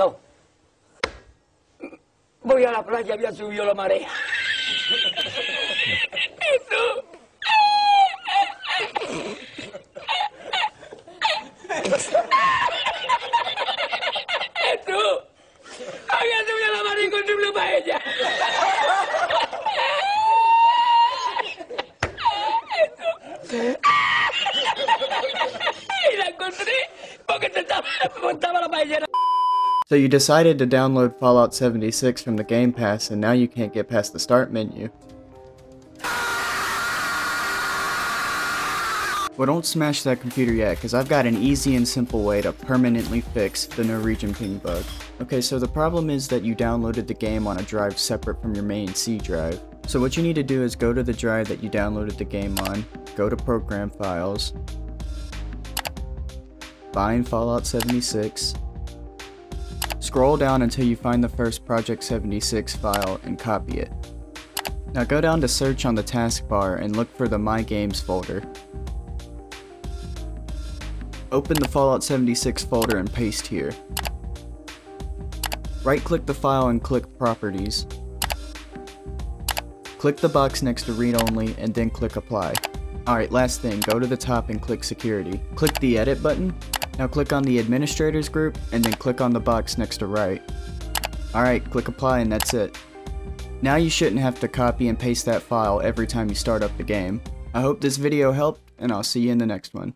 dos. Voy a la playa, había subido la marea. Jesús. Jesús. Había subido la marea y encontré una paella. Y la encontré porque se estaba, estaba la paellera. So you decided to download Fallout 76 from the Game Pass and now you can't get past the start menu. Well don't smash that computer yet, cause I've got an easy and simple way to permanently fix the no region ping bug. Okay, so the problem is that you downloaded the game on a drive separate from your main C drive. So what you need to do is go to the drive that you downloaded the game on, go to Program Files, find Fallout 76, Scroll down until you find the first Project 76 file and copy it. Now go down to search on the taskbar and look for the My Games folder. Open the Fallout 76 folder and paste here. Right click the file and click Properties. Click the box next to Read Only and then click Apply. Alright, last thing, go to the top and click Security. Click the Edit button now click on the administrators group and then click on the box next to write. Alright, click apply and that's it. Now you shouldn't have to copy and paste that file every time you start up the game. I hope this video helped and I'll see you in the next one.